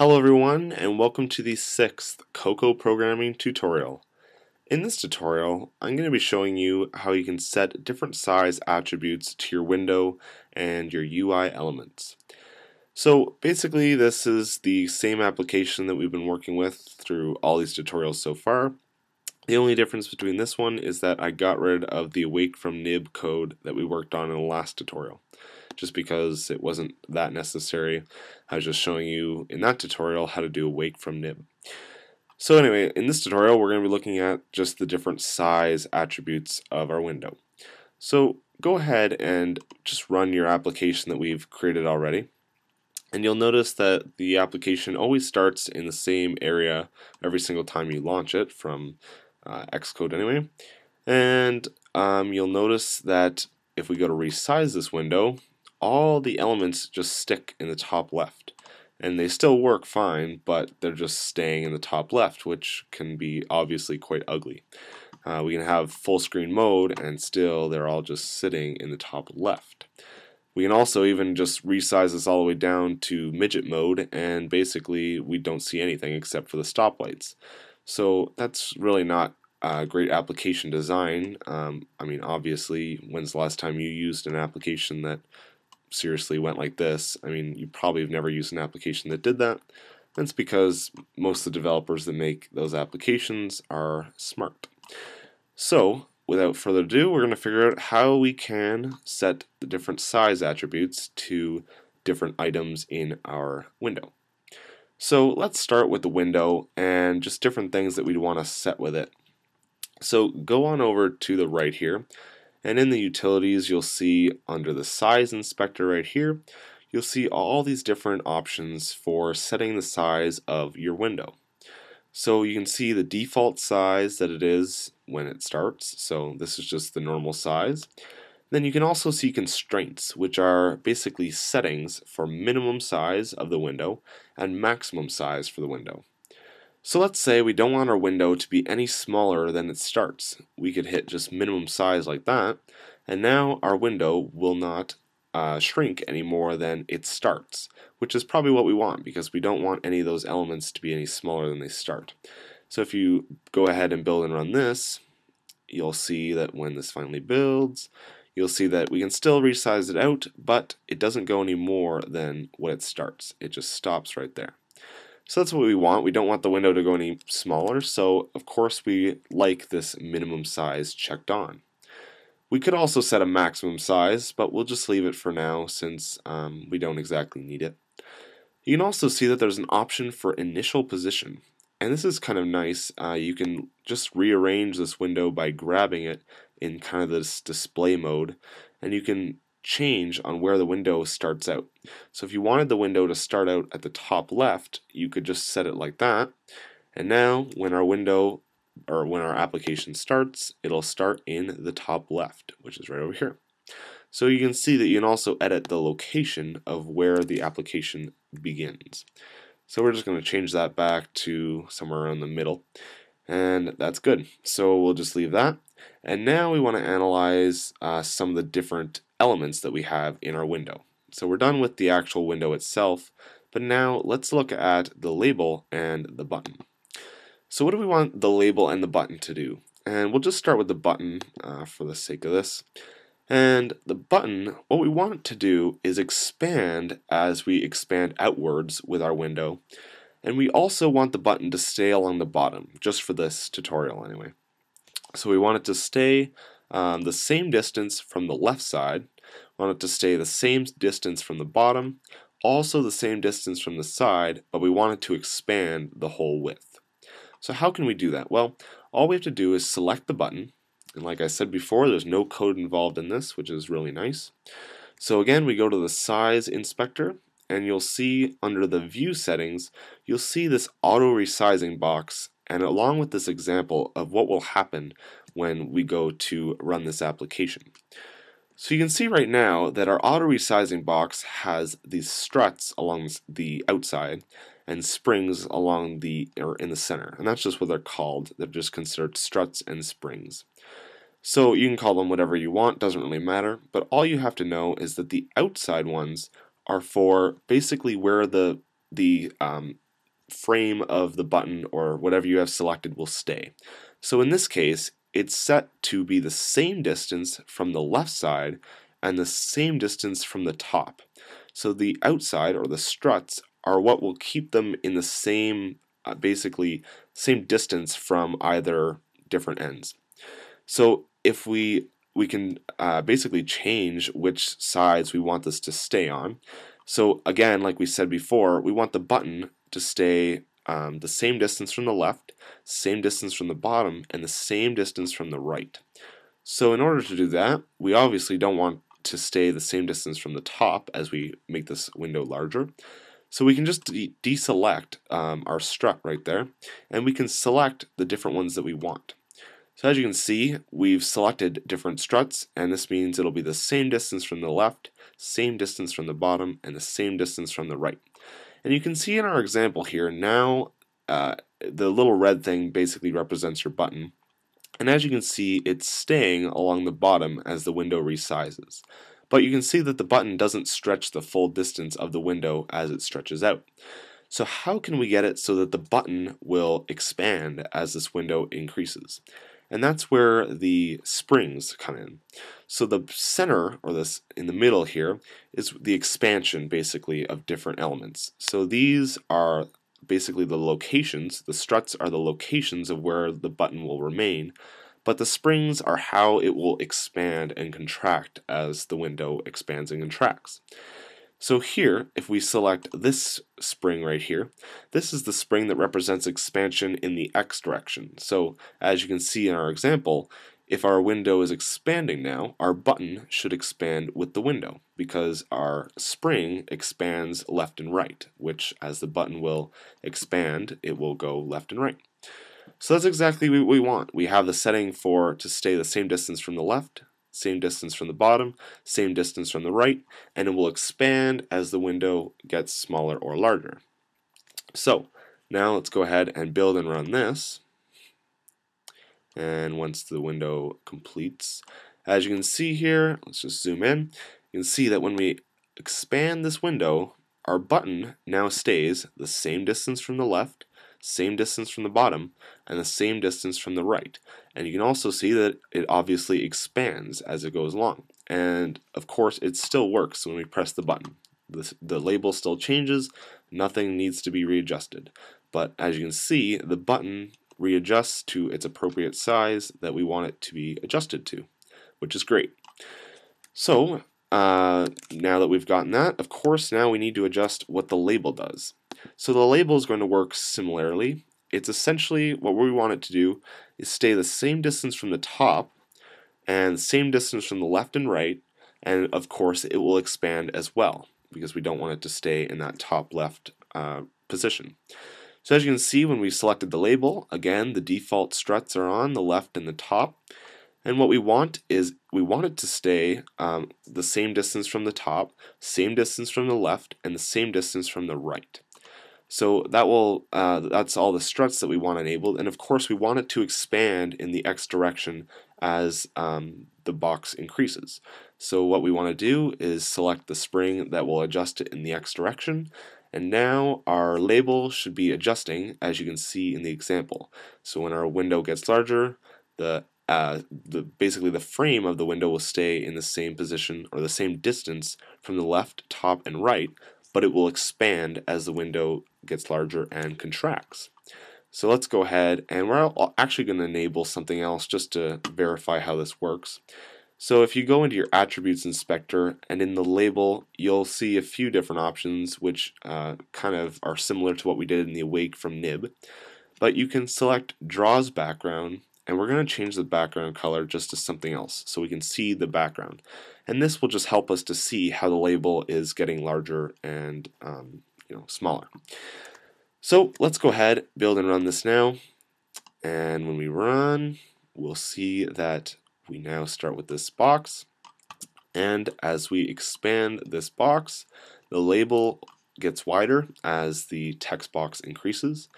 Hello everyone and welcome to the sixth Cocoa programming tutorial. In this tutorial I'm going to be showing you how you can set different size attributes to your window and your UI elements. So basically this is the same application that we've been working with through all these tutorials so far. The only difference between this one is that I got rid of the awake from nib code that we worked on in the last tutorial just because it wasn't that necessary. I was just showing you in that tutorial how to do awake from nib. So anyway, in this tutorial we're going to be looking at just the different size attributes of our window. So go ahead and just run your application that we've created already. And you'll notice that the application always starts in the same area every single time you launch it from uh, Xcode anyway. And um, you'll notice that if we go to resize this window, all the elements just stick in the top left. And they still work fine, but they're just staying in the top left, which can be obviously quite ugly. Uh, we can have full screen mode and still they're all just sitting in the top left. We can also even just resize this all the way down to midget mode and basically we don't see anything except for the stoplights. So that's really not a great application design. Um, I mean obviously when's the last time you used an application that seriously went like this, I mean, you probably have never used an application that did that. That's because most of the developers that make those applications are smart. So, without further ado, we're going to figure out how we can set the different size attributes to different items in our window. So let's start with the window and just different things that we'd want to set with it. So go on over to the right here and in the utilities, you'll see under the size inspector right here, you'll see all these different options for setting the size of your window. So you can see the default size that it is when it starts. So this is just the normal size. Then you can also see constraints, which are basically settings for minimum size of the window and maximum size for the window. So let's say we don't want our window to be any smaller than it starts. We could hit just minimum size like that, and now our window will not uh, shrink any more than it starts, which is probably what we want because we don't want any of those elements to be any smaller than they start. So if you go ahead and build and run this, you'll see that when this finally builds, you'll see that we can still resize it out, but it doesn't go any more than what it starts. It just stops right there. So that's what we want. We don't want the window to go any smaller, so of course we like this minimum size checked on. We could also set a maximum size, but we'll just leave it for now since um, we don't exactly need it. You can also see that there's an option for initial position. And this is kind of nice. Uh, you can just rearrange this window by grabbing it in kind of this display mode. And you can change on where the window starts out. So if you wanted the window to start out at the top left, you could just set it like that. And now when our window or when our application starts, it'll start in the top left, which is right over here. So you can see that you can also edit the location of where the application begins. So we're just going to change that back to somewhere around the middle. And that's good. So we'll just leave that. And now we want to analyze uh, some of the different elements that we have in our window. So we're done with the actual window itself, but now let's look at the label and the button. So what do we want the label and the button to do? And we'll just start with the button uh, for the sake of this. And the button, what we want it to do is expand as we expand outwards with our window. And we also want the button to stay along the bottom, just for this tutorial anyway. So we want it to stay um, the same distance from the left side, we want it to stay the same distance from the bottom, also the same distance from the side, but we want it to expand the whole width. So how can we do that? Well, all we have to do is select the button, and like I said before, there's no code involved in this, which is really nice. So again, we go to the size inspector, and you'll see under the view settings, you'll see this auto resizing box, and along with this example of what will happen when we go to run this application. So you can see right now that our auto resizing box has these struts along the outside and springs along the or in the center. And that's just what they're called. They're just considered struts and springs. So you can call them whatever you want doesn't really matter. But all you have to know is that the outside ones are for basically where the the um, frame of the button or whatever you have selected will stay. So in this case, it's set to be the same distance from the left side and the same distance from the top. So the outside or the struts are what will keep them in the same, uh, basically, same distance from either different ends. So if we we can uh, basically change which sides we want this to stay on. So again, like we said before, we want the button to stay um, the same distance from the left, same distance from the bottom, and the same distance from the right. So in order to do that, we obviously don't want to stay the same distance from the top as we make this window larger. So we can just de deselect um, our strut right there, and we can select the different ones that we want. So as you can see, we've selected different struts, and this means it'll be the same distance from the left, same distance from the bottom, and the same distance from the right. And you can see in our example here, now uh, the little red thing basically represents your button, and as you can see, it's staying along the bottom as the window resizes. But you can see that the button doesn't stretch the full distance of the window as it stretches out. So how can we get it so that the button will expand as this window increases? And that's where the springs come in. So the center, or this in the middle here, is the expansion basically of different elements. So these are basically the locations. The struts are the locations of where the button will remain, but the springs are how it will expand and contract as the window expands and contracts. So here, if we select this spring right here, this is the spring that represents expansion in the x direction. So as you can see in our example, if our window is expanding now, our button should expand with the window because our spring expands left and right, which as the button will expand, it will go left and right. So that's exactly what we want. We have the setting for to stay the same distance from the left, same distance from the bottom, same distance from the right, and it will expand as the window gets smaller or larger. So now let's go ahead and build and run this and once the window completes as you can see here let's just zoom in you can see that when we expand this window our button now stays the same distance from the left same distance from the bottom and the same distance from the right. And you can also see that it obviously expands as it goes along. And of course it still works when we press the button. The, the label still changes. Nothing needs to be readjusted. But as you can see the button readjusts to its appropriate size that we want it to be adjusted to, which is great. So uh, now that we've gotten that, of course, now we need to adjust what the label does. So the label is going to work similarly. It's essentially what we want it to do is stay the same distance from the top and same distance from the left and right, and of course it will expand as well because we don't want it to stay in that top left uh, position. So as you can see when we selected the label, again the default struts are on the left and the top. And what we want is we want it to stay um, the same distance from the top, same distance from the left, and the same distance from the right. So that will uh, that's all the struts that we want enabled, and of course we want it to expand in the x direction as um, the box increases. So what we want to do is select the spring that will adjust it in the x direction, and now our label should be adjusting as you can see in the example. So when our window gets larger, the, uh, the basically the frame of the window will stay in the same position or the same distance from the left, top, and right, but it will expand as the window gets larger and contracts. So let's go ahead and we're actually going to enable something else just to verify how this works. So if you go into your attributes inspector and in the label you'll see a few different options which uh, kind of are similar to what we did in the awake from nib but you can select draws background and we're going to change the background color just to something else so we can see the background. And this will just help us to see how the label is getting larger and um, you know smaller. So let's go ahead build and run this now. And when we run we'll see that we now start with this box. And as we expand this box the label gets wider as the text box increases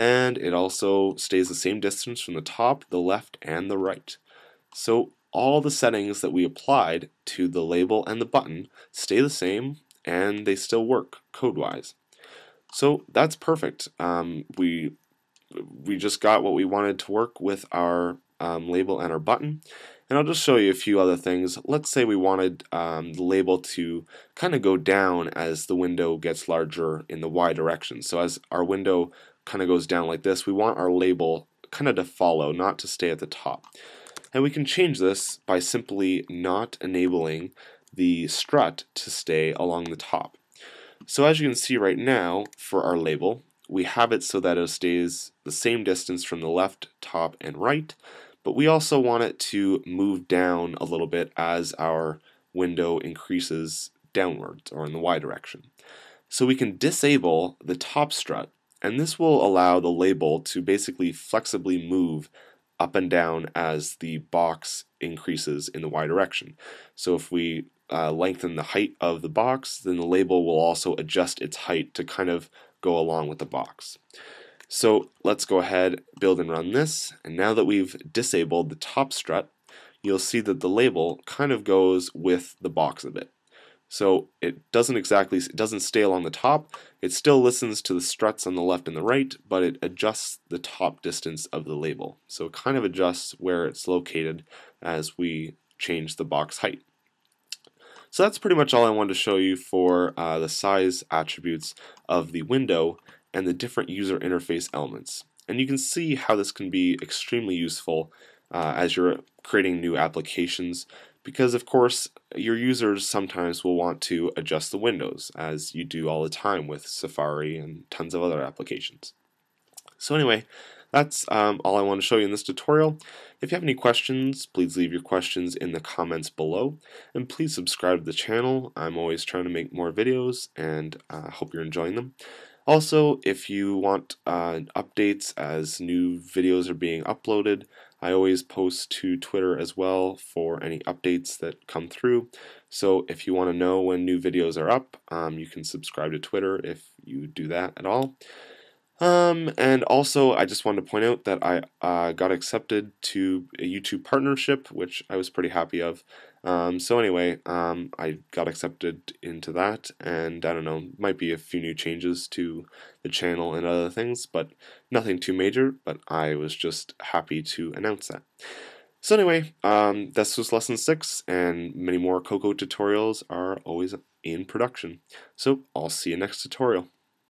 and it also stays the same distance from the top, the left, and the right. So all the settings that we applied to the label and the button stay the same and they still work code-wise. So that's perfect. Um, we we just got what we wanted to work with our um, label and our button. And I'll just show you a few other things. Let's say we wanted um, the label to kind of go down as the window gets larger in the Y direction. So as our window kind of goes down like this, we want our label kind of to follow, not to stay at the top. And we can change this by simply not enabling the strut to stay along the top. So as you can see right now, for our label, we have it so that it stays the same distance from the left, top, and right, but we also want it to move down a little bit as our window increases downwards or in the y direction. So we can disable the top strut and this will allow the label to basically flexibly move up and down as the box increases in the y direction. So if we uh, lengthen the height of the box, then the label will also adjust its height to kind of go along with the box. So let's go ahead, build and run this. And now that we've disabled the top strut, you'll see that the label kind of goes with the box a bit. So it doesn't exactly, it doesn't stay along the top. It still listens to the struts on the left and the right, but it adjusts the top distance of the label. So it kind of adjusts where it's located as we change the box height. So that's pretty much all I wanted to show you for uh, the size attributes of the window and the different user interface elements. And you can see how this can be extremely useful uh, as you're creating new applications because of course your users sometimes will want to adjust the windows as you do all the time with Safari and tons of other applications. So anyway, that's um, all I want to show you in this tutorial. If you have any questions, please leave your questions in the comments below. And please subscribe to the channel. I'm always trying to make more videos and I uh, hope you're enjoying them. Also, if you want uh, updates as new videos are being uploaded, I always post to Twitter as well for any updates that come through. So if you want to know when new videos are up, um, you can subscribe to Twitter if you do that at all. Um, and also, I just wanted to point out that I uh, got accepted to a YouTube partnership, which I was pretty happy of. Um, so anyway, um, I got accepted into that, and I don't know, might be a few new changes to the channel and other things, but nothing too major. But I was just happy to announce that. So anyway, um, this was lesson six, and many more Cocoa tutorials are always in production. So I'll see you next tutorial.